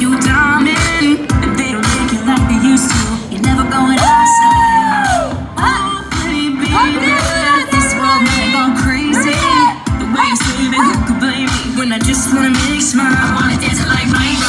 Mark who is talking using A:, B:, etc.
A: you diamond And they don't take you like they used to. You're never going outside. Oh, baby, oh, this world may go crazy. The way you say that you could blame me When I just wanna make you smile. I wanna dance like my